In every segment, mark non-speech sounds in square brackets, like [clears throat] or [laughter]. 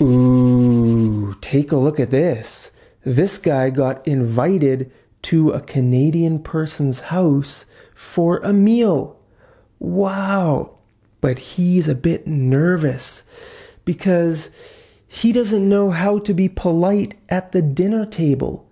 Ooh, take a look at this. This guy got invited to a Canadian person's house for a meal. Wow. But he's a bit nervous because he doesn't know how to be polite at the dinner table.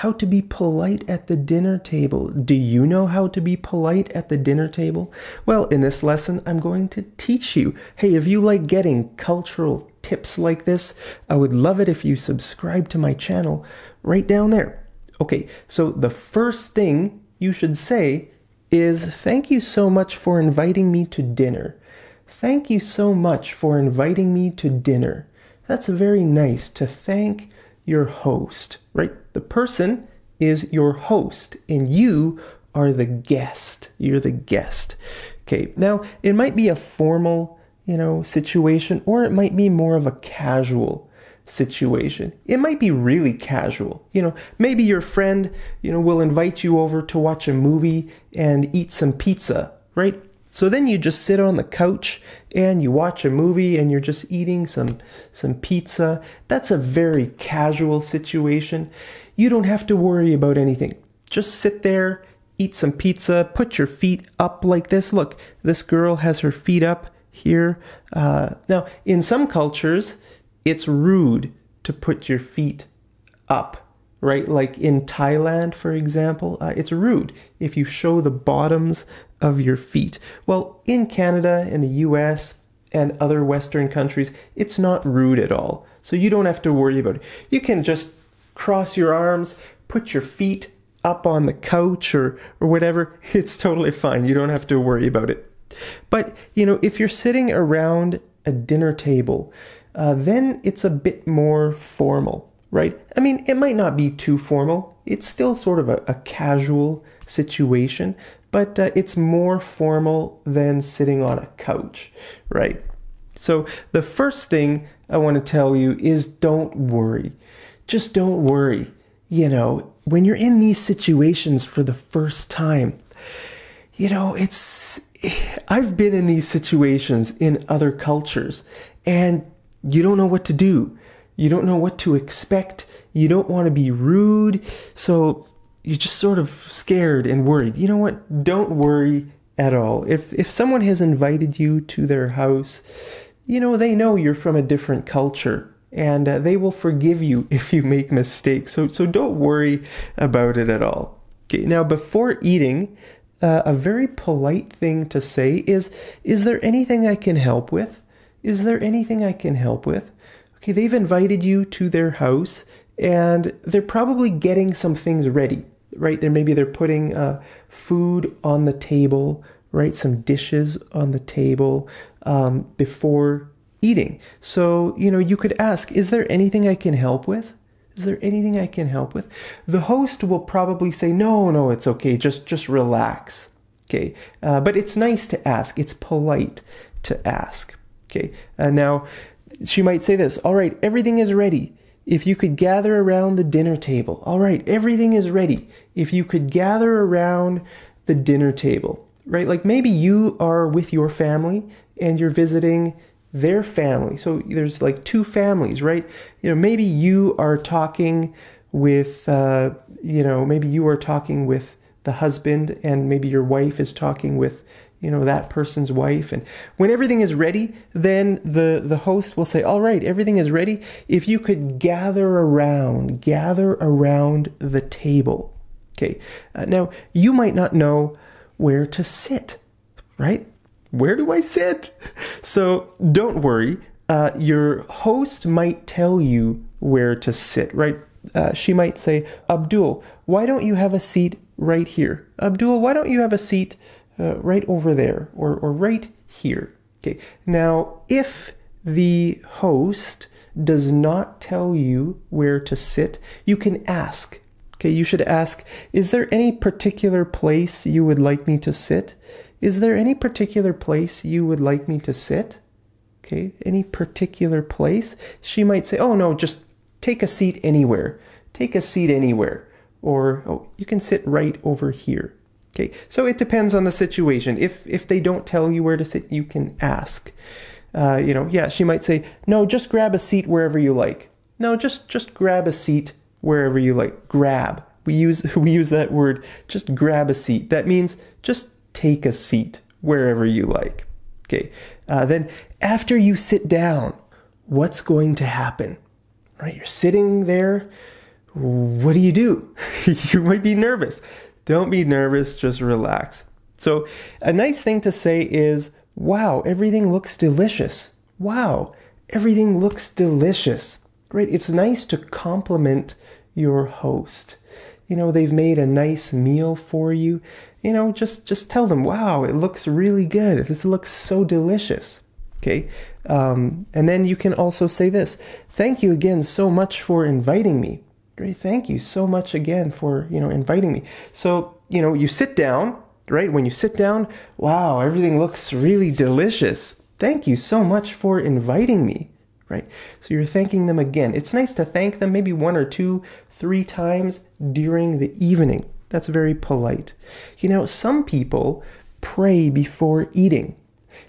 How to be polite at the dinner table. Do you know how to be polite at the dinner table? Well, in this lesson, I'm going to teach you. Hey, if you like getting cultural tips like this, I would love it if you subscribe to my channel right down there. Okay, so the first thing you should say is thank you so much for inviting me to dinner. Thank you so much for inviting me to dinner. That's very nice to thank your host, right? The person is your host and you are the guest. You're the guest. Okay, now it might be a formal, you know, situation or it might be more of a casual situation. It might be really casual. You know, maybe your friend, you know, will invite you over to watch a movie and eat some pizza, right? So then you just sit on the couch and you watch a movie and you're just eating some some pizza. That's a very casual situation. You don't have to worry about anything. Just sit there, eat some pizza, put your feet up like this. Look, this girl has her feet up here. Uh, now, in some cultures, it's rude to put your feet up, right? Like in Thailand, for example, uh, it's rude if you show the bottoms of your feet. Well, in Canada, in the US, and other Western countries, it's not rude at all. So you don't have to worry about it. You can just cross your arms, put your feet up on the couch or, or whatever. [laughs] It's totally fine. You don't have to worry about it. But, you know, if you're sitting around a dinner table, uh, then it's a bit more formal, right? I mean, it might not be too formal. It's still sort of a, a casual situation, but uh, it's more formal than sitting on a couch, right? So the first thing I want to tell you is don't worry. Just don't worry. You know, when you're in these situations for the first time, you know, it's, [sighs] I've been in these situations in other cultures and you don't know what to do. You don't know what to expect. You don't want to be rude. So you're just sort of scared and worried. You know what? Don't worry at all. If if someone has invited you to their house, you know they know you're from a different culture and uh, they will forgive you [laughs] if you make mistakes. So so don't worry about it at all. Okay, now before eating, uh, a very polite thing to say is is there anything I can help with? Is there anything I can help with? Okay, they've invited you to their house and they're probably getting some things ready right? There maybe they're putting uh, food on the table right? Some dishes on the table um, before eating. So you know you could ask is there anything i can help with? Is there anything i can help with? The host will probably say no no it's okay. Just just relax. Okay. Uh, but it's nice to ask. It's polite to ask. Okay. Uh, now she might say this. All right everything is ready if you could gather around the dinner table. All right, everything is ready. If you could gather around the dinner table, right? Like maybe you are with your family and you're visiting their family. So there's like two families, right? You know, maybe you are talking with, uh, you know, maybe you are talking with the husband and maybe your wife is talking with you know that person's wife. And when everything is ready then the the host will say all right everything is ready. If you could gather around gather around the table. Okay uh, now you might not know where to sit right? Where do i sit? [laughs] So don't worry. Uh, your host might tell you where to sit right? Uh, she might say abdul why don't you have a seat right here? Abdul why don't you have a seat uh, right over there or, or right here. Okay. Now, if the host does not tell you where to sit, you can ask. Okay, you should ask, is there any particular place you would like me to sit? Is there any particular place you would like me to sit? Okay, any particular place? She might say, oh no, just take a seat anywhere. Take a seat anywhere. Or, oh, you can sit right over here. Okay, so it depends on the situation. If if they don't tell you where to sit, you can ask. uh, you know, yeah, she might say, no, just grab a seat wherever you like. No, just just grab a seat wherever you like. Grab. We use [laughs] we use that word. Just grab a seat. That means just take a seat wherever you like. Okay. Uh, then after you sit down, what's going to happen? Right? You're sitting there. What do you do? [laughs] you might be nervous. Don't be nervous. Just relax. So a nice thing to say is, wow, everything looks delicious. Wow, everything looks delicious. Right? It's nice to compliment your host. You know, they've made a nice meal for you. You know, just just tell them, "Wow, it looks really good. This looks so delicious." Okay, um, and then you can also say this: "Thank you again so much for inviting me." Great, thank you so much again for you know inviting me. So you know, you sit down right? When you sit down, wow, everything looks really delicious. Thank you so much for inviting me, right? So you're thanking them again. It's nice to thank them maybe one or two, three times during the evening. That's very polite. You know, some people pray before eating.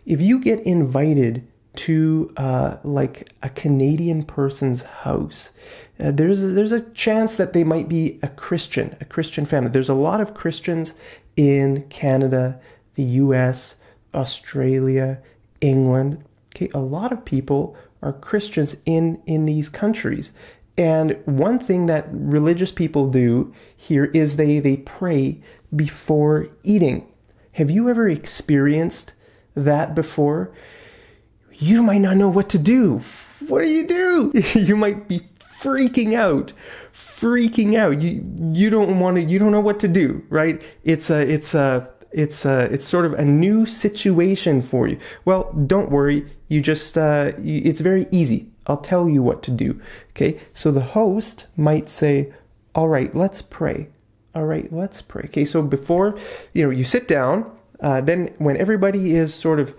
If you get invited to uh, like a Canadian person's house, uh, there's there's a chance that they might be a Christian, a Christian family. There's a lot of Christians in Canada, the US, Australia, England. Okay, a lot of people are Christians in, in these countries. And one thing that religious people do here is they, they pray before eating. Have you ever experienced that before? You might not know what to do. What do you do? [laughs] you might be freaking out freaking out. You you don't want to. You don't know what to do. Right? It's a it's a it's a it's sort of a new situation for you. Well, don't worry. You just uh, you, it's very easy. I'll tell you what to do. Okay. So the host might say, "All right, let's pray." All right, let's pray. Okay. So before you know, you sit down. Uh, then when everybody is sort of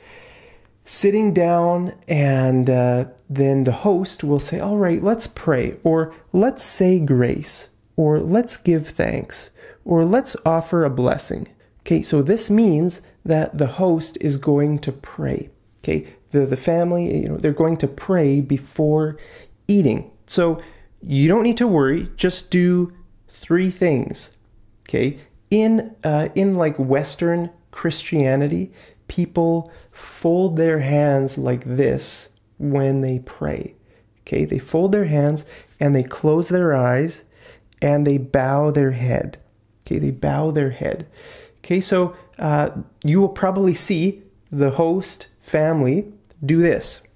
sitting down and uh, then the host will say, All right, let's pray, or let's say grace, or let's give thanks, or let's offer a blessing. Okay, so this means that the host is going to pray. Okay, the, the family, you know, they're going to pray before eating. So you don't need to worry, just do three things. Okay, in uh, in like Western Christianity, people fold their hands like this when they pray. Okay, they fold their hands and they close their eyes and they bow their head. Okay, they bow their head. Okay, so uh, you will probably see the host family do this,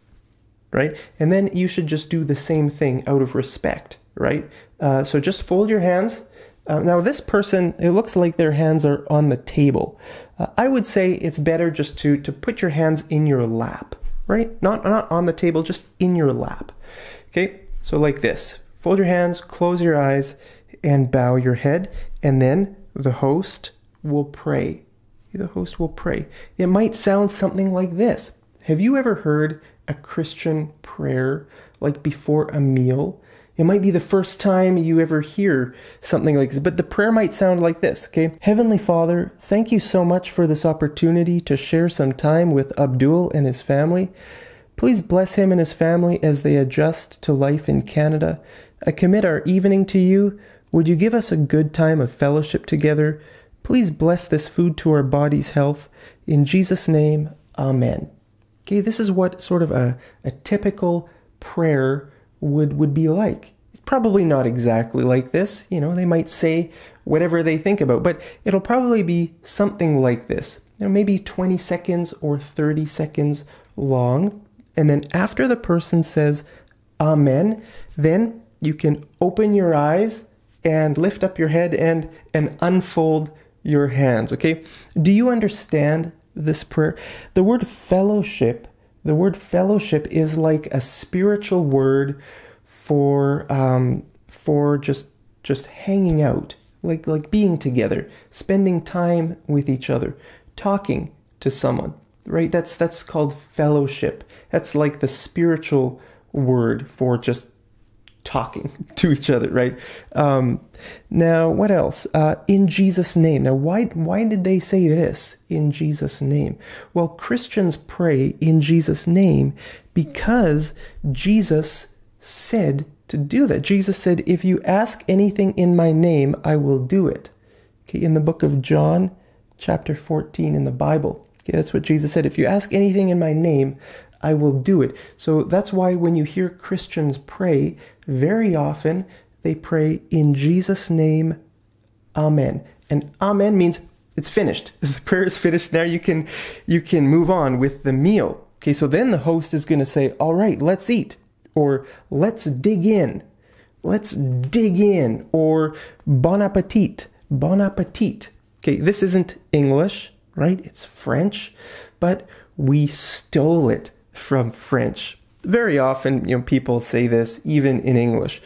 right? And then you should just do the same thing out of respect, right? Uh, so just fold your hands uh, now, this person, it looks like their hands are on the table. Uh, I would say it's better just to, to put your hands in your lap, right? Not, not on the table, just in your lap. Okay, so like this. Fold your hands, close your eyes, and bow your head, and then the host will pray. The host will pray. It might sound something like this. Have you ever heard a Christian prayer like before a meal? It might be the first time you ever hear something like this, but the prayer might sound like this, okay? Heavenly Father, thank you so much for this opportunity to share some time with Abdul and his family. Please bless him and his family as they adjust to life in Canada. I commit our evening to you. Would you give us a good time of fellowship together? Please bless this food to our body's health. In Jesus' name, Amen. Okay, this is what sort of a, a typical prayer would would be like. Probably not exactly like this. You know, they might say whatever they think about, but it'll probably be something like this. You know, maybe 20 seconds or 30 seconds long. And then after the person says amen, then you can open your eyes and lift up your head and and unfold your hands, okay? Do you understand this prayer? The word fellowship the word fellowship is like a spiritual word for um, for just just hanging out, like like being together, spending time with each other, talking to someone. Right? That's that's called fellowship. That's like the spiritual word for just talking [laughs] to each other, right? Um, now, what else? Uh, in Jesus' name. Now, why why did they say this in Jesus' name? Well, Christians pray in Jesus' name because Jesus said to do that. Jesus said, "If you ask anything in my name, I will do it." Okay, in the book of John, chapter 14 in the Bible. Okay, that's what Jesus said. If you ask anything in my name, I will do it. So that's why when you hear Christians pray, very often they pray in Jesus' name, Amen. And Amen means it's finished. [laughs] The prayer is finished. Now you can you can move on with the meal. Okay, so then the host is going to say, "All right, let's eat," or "Let's dig in." Let's dig in, or bon appetit, bon appetit. Okay, this isn't English, right? It's French, but we stole it from French. Very often, you know, people say this even in English.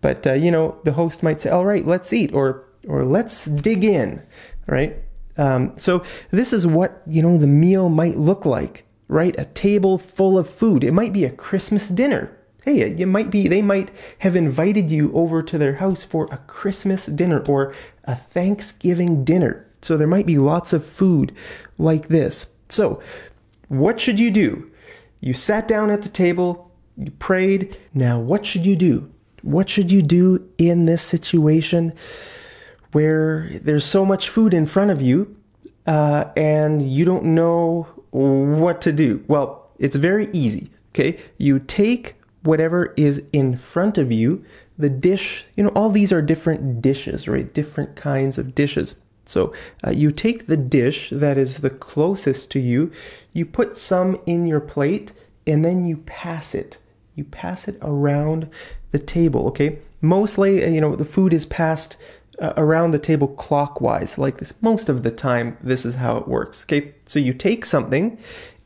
But uh, you know, the host might say, "All right, let's eat," or or "Let's dig in," right? Um, so this is what you know the meal might look like, right? A table full of food. It might be a Christmas dinner. Hey, you might be. They might have invited you over to their house for a Christmas dinner or a Thanksgiving dinner. So there might be lots of food like this. So, what should you do? You sat down at the table, you prayed. Now, what should you do? What should you do in this situation where there's so much food in front of you uh, and you don't know what to do? Well, it's very easy. Okay, you take whatever is in front of you, the dish, you know, all these are different dishes, right? Different kinds of dishes. So uh, you take the dish that is the closest to you, you put some in your plate, and then you pass it. You pass it around the table, okay? Mostly, uh, you know, the food is passed uh, around the table clockwise, like this. Most of the time, this is how it works, okay? So you take something,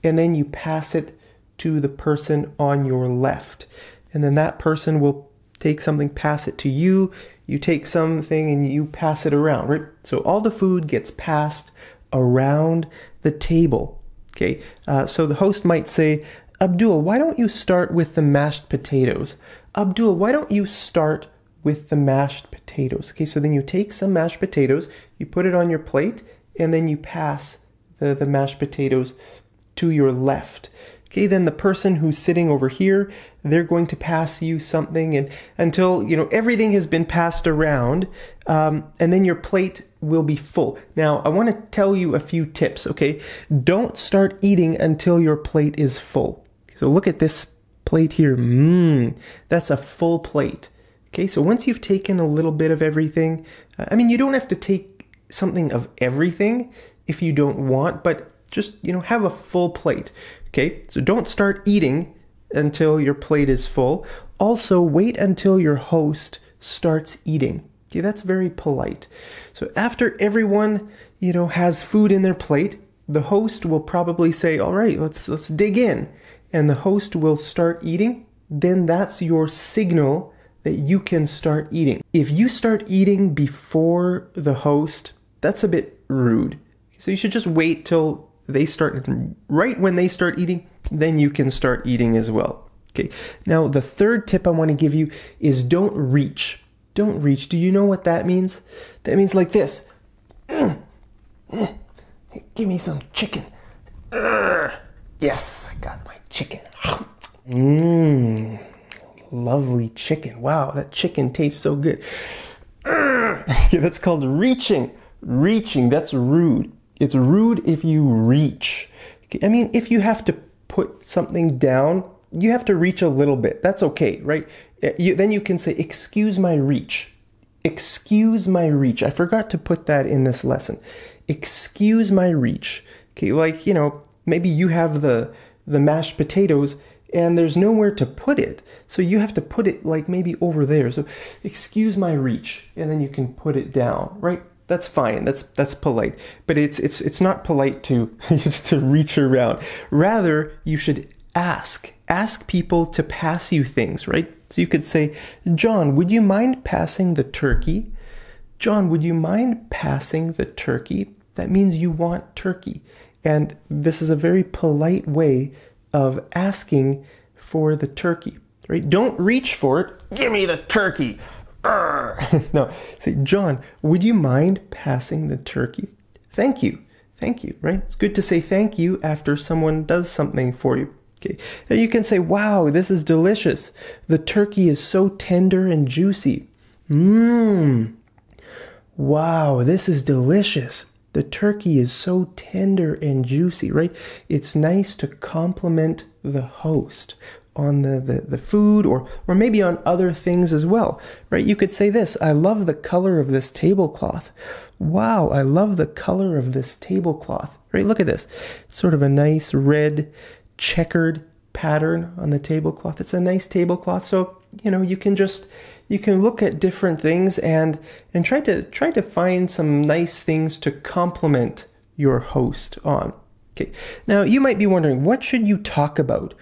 and then you pass it to the person on your left. And then that person will take something, pass it to you. You take something and you pass it around, right? So all the food gets passed around the table. Okay, uh, so the host might say, Abdul, why don't you start with the mashed potatoes? Abdul, why don't you start with the mashed potatoes? Okay, so then you take some mashed potatoes, you put it on your plate, and then you pass the, the mashed potatoes to your left. Okay, then the person who's sitting over here, they're going to pass you something and until, you know, everything has been passed around, um, and then your plate will be full. Now, I want to tell you a few tips, okay? Don't start eating until your plate is full. So look at this plate here. Mmm, that's a full plate. Okay, so once you've taken a little bit of everything, I mean, you don't have to take something of everything if you don't want, but just, you know, have a full plate. Okay, so don't start eating until your plate is full. Also, wait until your host starts eating. Okay, that's very polite. So after everyone, you know, has food in their plate, the host will probably say, "All right, let's let's dig in." And the host will start eating. Then that's your signal that you can start eating. If you start eating before the host, that's a bit rude. So you should just wait till they start right when they start eating, then you can start eating as well. Okay. Now, the third tip I want to give you is don't reach. Don't reach. Do you know what that means? That means like this. [clears throat] Give me some chicken. [clears throat] Yes, I got my chicken. Mmm, lovely chicken. Wow, that chicken tastes so good. [clears throat] Okay, that's called reaching. Reaching, that's rude. It's rude if you reach. I mean, if you have to put something down, you have to reach a little bit. That's okay, right? Eh, you, then you can say, Excuse my reach. Excuse my reach. I forgot to put that in this lesson. Excuse my reach. Okay, like, you know, maybe you have the, the mashed potatoes and there's nowhere to put it. So you have to put it like maybe over there. So excuse my reach. And then you can put it down, right? That's fine. That's that's polite. But it's it's it's not polite to [laughs] to reach around. Rather, you should ask. Ask people to pass you things, right? So you could say, "John, would you mind passing the turkey?" John, would you mind passing the turkey? That means you want turkey. And this is a very polite way of asking for the turkey. right? Don't reach for it. Give me the turkey. [laughs] no, say, John, would you mind passing the turkey? Thank you. Thank you, right? It's good to say thank you after someone does something for you. Okay. Now you can say, wow, this is delicious. The turkey is so tender and juicy. Mmm. Wow, this is delicious. The turkey is so tender and juicy, right? It's nice to compliment the host on the, the, the food or, or maybe on other things as well, right? You could say this I love the color of this tablecloth. Wow, I love the color of this tablecloth, right? Look at this. It's sort of a nice red checkered pattern on the tablecloth. It's a nice tablecloth. So, you know, you can just you can look at different things and and try to try to find some nice things to compliment your host on. Okay. Now, you might be wondering, what should you talk about?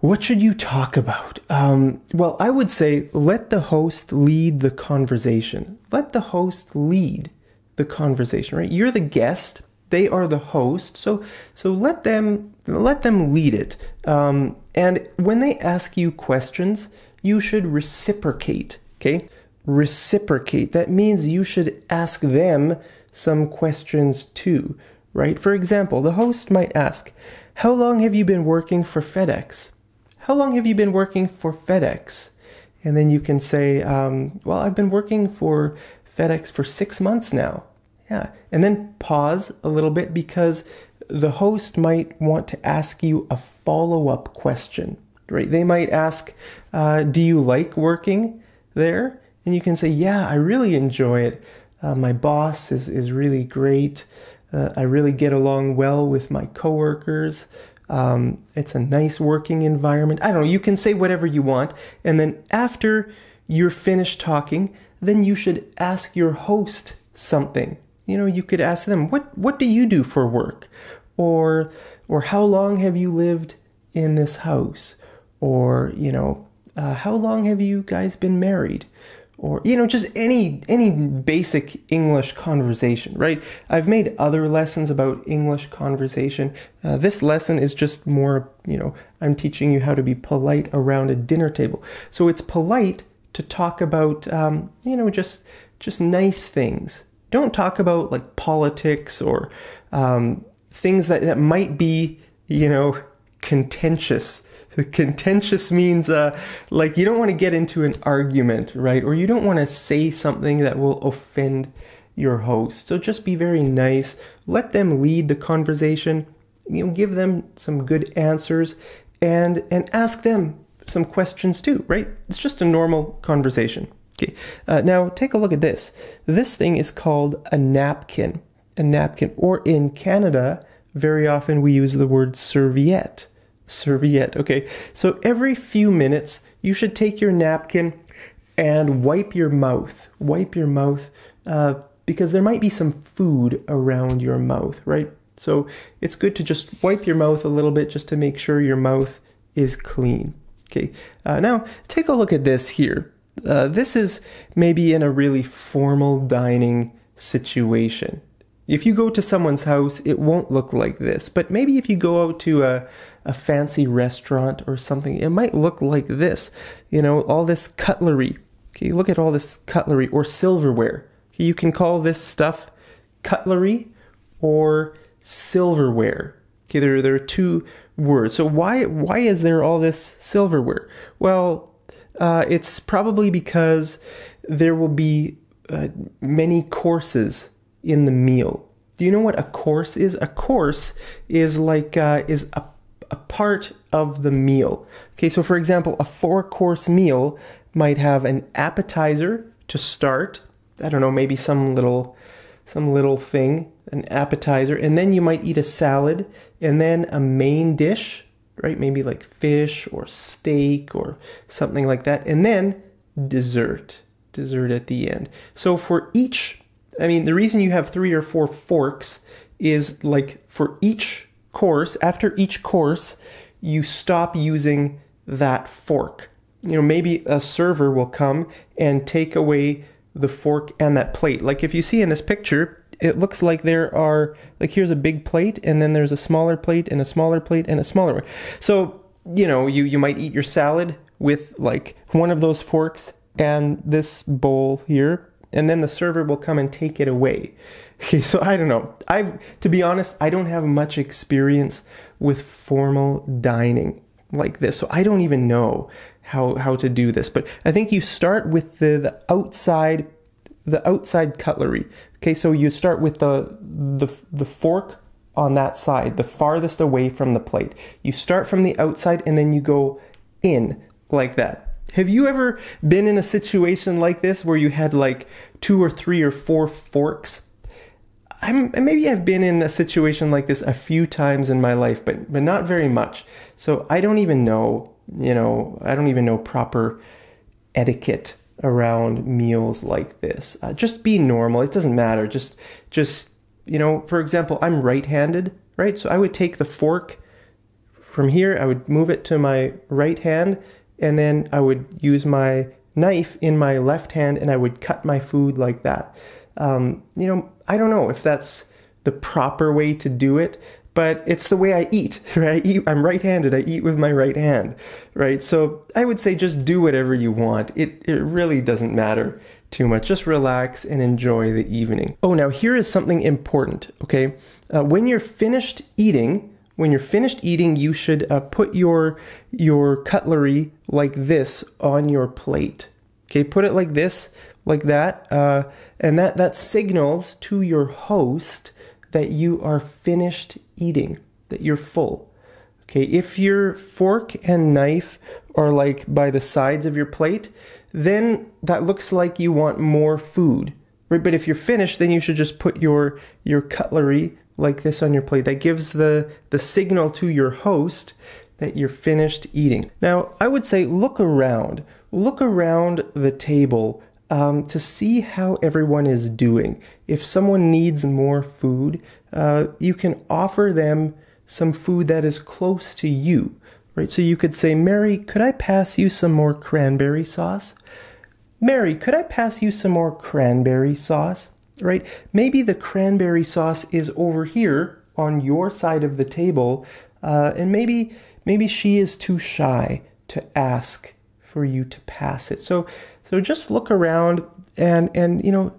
What should you talk about? Um, well, I would say let the host lead the conversation. Let the host lead the conversation, right? You're the guest, they are the host, so so let them let them lead it. Um, and when they ask you questions, you should reciprocate. Okay, reciprocate. That means you should ask them some questions too, right? For example, the host might ask, "How long have you been working for FedEx?" How long have you been working for FedEx? And then you can say, um, Well, I've been working for FedEx for six months now. Yeah. And then pause a little bit because the host might want to ask you a follow up question, right? They might ask, uh, Do you like working there? And you can say, Yeah, I really enjoy it. Uh, my boss is, is really great. Uh, I really get along well with my coworkers. Um, it's a nice working environment. I don't know. You can say whatever you want. And then after you're finished talking, then you should ask your host something. You know, you could ask them, what, what do you do for work? Or, or how long have you lived in this house? Or, you know, uh, how long have you guys been married? Or you know just any any basic english conversation right? I've made other lessons about english conversation. Uh, this lesson is just more you know i'm teaching you how to be polite around a dinner table. So it's polite to talk about um, you know just just nice things. Don't talk about like politics or um, things that, that might be you know contentious contentious means uh, like you don't want to get into an argument, right? Or you don't want to say something that will offend your host. So just be very nice. Let them lead the conversation. You know, give them some good answers and and ask them some questions too, right? It's just a normal conversation. Okay. Uh, now take a look at this. This thing is called a napkin. A napkin, or in Canada, very often we use the word serviette serviette. Okay, so every few minutes, you should take your napkin and wipe your mouth. Wipe your mouth uh, because there might be some food around your mouth, right? So it's good to just wipe your mouth a little bit just to make sure your mouth is clean. Okay, uh, now take a look at this here. Uh, this is maybe in a really formal dining situation. If you go to someone's house, it won't look like this. But maybe if you go out to a, a fancy restaurant or something, it might look like this. You know, all this cutlery. Okay, look at all this cutlery or silverware. Okay, You can call this stuff cutlery or silverware. Okay, there, there are two words. So why why is there all this silverware? Well, uh, it's probably because there will be uh, many courses in the meal. Do you know what a course is? A course is like uh, is a, a part of the meal. Okay, so for example, a four course meal might have an appetizer to start. I don't know, maybe some little some little thing, an appetizer, and then you might eat a salad and then a main dish, right? Maybe like fish or steak or something like that, and then dessert, dessert at the end. So for each I mean, the reason you have three or four forks is like for each course, after each course, you stop using that fork. You know, maybe a server will come and take away the fork and that plate. Like if you see in this picture, it looks like there are like here's a big plate and then there's a smaller plate and a smaller plate and a smaller one. So, you know, you you might eat your salad with like one of those forks and this bowl here, and then the server will come and take it away. Okay, [laughs] so I don't know. I to be honest, I don't have much experience with formal dining like this. So I don't even know how how to do this. But I think you start with the, the outside the outside cutlery. Okay, so you start with the the the fork on that side, the farthest away from the plate. You start from the outside and then you go in like that. Have you ever been in a situation like this where you had like two or three or four forks? I'm maybe I've been in a situation like this a few times in my life, but but not very much. So I don't even know, you know, I don't even know proper etiquette around meals like this. Uh, just be normal. It doesn't matter. Just just you know, for example, I'm right-handed, right? So I would take the fork from here, I would move it to my right hand, and then I would use my knife in my left hand and I would cut my food like that. Um, you know, I don't know if that's the proper way to do it, but it's the way I eat, [laughs] right? I I'm right-handed. I eat with my right hand, right? So I would say just do whatever you want. It, it really doesn't matter too much. Just relax and enjoy the evening. Oh, now here is something important, okay? Uh, when you're finished eating, when you're finished eating, you should uh, put your your cutlery like this on your plate. Okay, put it like this, like that, uh, and that that signals to your host that you are finished eating, that you're full. Okay, if your fork and knife are like by the sides of your plate, then that looks like you want more food. Right? But if you're finished, then you should just put your your cutlery like this on your plate. That gives the the signal to your host that you're finished eating. Now, I would say look around. Look around the table um, to see how everyone is doing. If someone needs more food, uh, you can offer them some food that is close to you, right? So you could say, Mary, could I pass you some more cranberry sauce? Mary, could I pass you some more cranberry sauce? Right? Maybe the cranberry sauce is over here on your side of the table, uh, and maybe maybe she is too shy to ask for you to pass it. So so just look around and and you know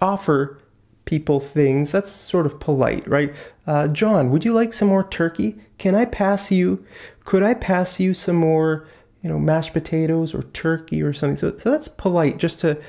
offer people things. That's sort of polite, right? Uh, John, would you like some more turkey? Can I pass you? Could I pass you some more, you know, mashed potatoes or turkey or something? So, so that's polite, just to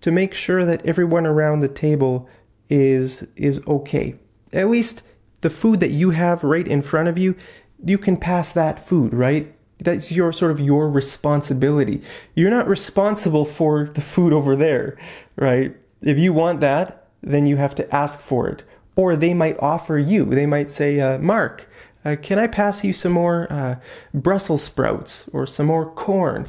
to make sure that everyone around the table is is okay. At least the food that you have right in front of you, you can pass that food, right? That's your sort of your responsibility. You're not responsible for the food over there, right? If you want that, then you have to ask for it. Or they might offer you. They might say, uh, Mark, uh, can I pass you some more uh, Brussels sprouts or some more corn?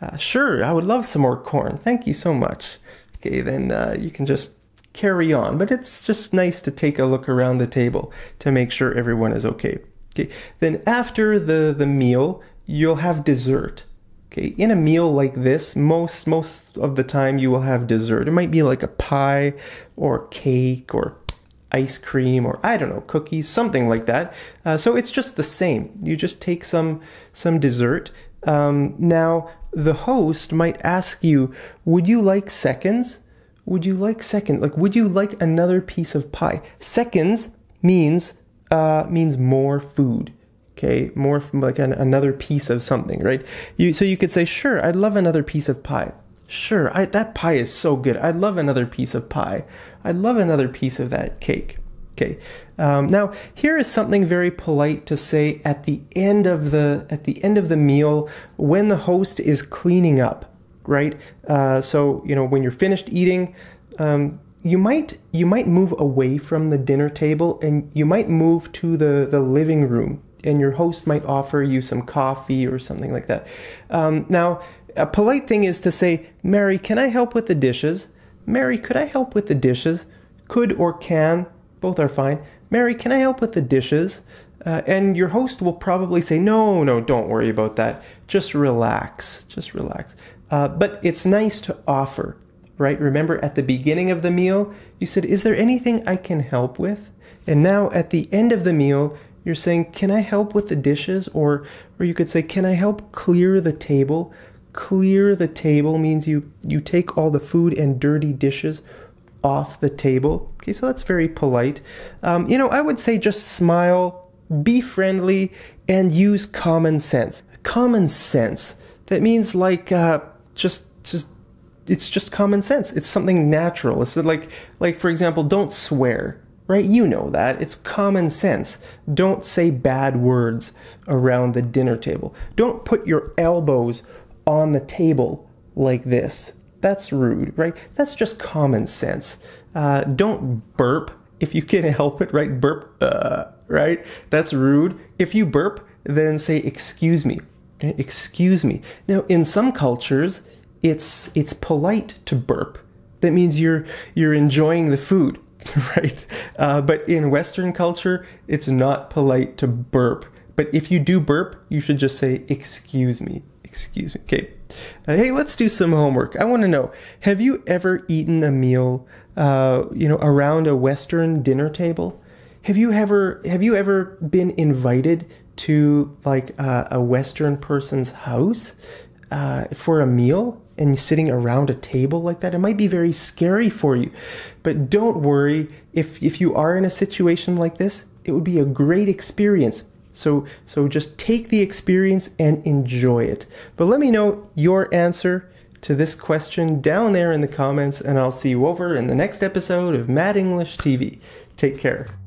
Uh, sure, I would love some more corn. Thank you so much. Okay, then uh, you can just carry on. But it's just nice to take a look around the table to make sure everyone is okay. Okay, then after the, the meal, you'll have dessert. Okay, in a meal like this, most most of the time you will have dessert. It might be like a pie or cake or ice cream or I don't know, cookies, something like that. Uh, so it's just the same. You just take some some dessert. Um, now the host might ask you, "Would you like seconds? Would you like second? Like, would you like another piece of pie?" Seconds means uh, means more food okay more from like an, another piece of something right? You so you could say sure i'd love another piece of pie. Sure I, that pie is so good. I'd love another piece of pie. I'd love another piece of that cake. Okay um, now here is something very polite to say at the end of the at the end of the meal when the host is cleaning up right? Uh, so you know when you're finished eating um, you might you might move away from the dinner table and you might move to the the living room and your host might offer you some coffee or something like that. Um, now, a polite thing is to say, Mary, can I help with the dishes? Mary, could I help with the dishes? Could or can, both are fine. Mary, can I help with the dishes? Uh, and your host will probably say, No, no, don't worry about that. Just relax. Just relax. Uh, but it's nice to offer, right? Remember at the beginning of the meal, you said, Is there anything I can help with? And now at the end of the meal, you're saying, "Can I help with the dishes?" or or you could say, "Can I help clear the table? clear the table means you you take all the food and dirty dishes off the table. Okay, so that's very polite. Um, you know, I would say just smile, be friendly, and use common sense. Common sense. That means like uh, just just it's just common sense. It's something natural. It's like like for example, don't swear. Right? You know that. It's common sense. Don't say bad words around the dinner table. Don't put your elbows on the table like this. That's rude, right? That's just common sense. Uh, don't burp if you can [laughs] help it, right? Burp, uh, right? That's rude. If you burp, then say, excuse me. Excuse me. Now, in some cultures, it's it's polite to burp. That means you're you're enjoying the food, [laughs] right? Uh, but in Western culture, it's not polite to burp. But if you do burp, you should just say excuse me, excuse me. Okay. Uh, hey, let's do some homework. I want to know: Have you ever eaten a meal, uh, you know, around a Western dinner table? Have you ever have you ever been invited to like uh, a Western person's house uh, for a meal? And sitting around a table like that, it might be very scary for you. But don't worry, if if you are in a situation like this, it would be a great experience. So so just take the experience and enjoy it. But let me know your answer to this question down there in the comments and I'll see you over in the next episode of Mad English TV. Take care.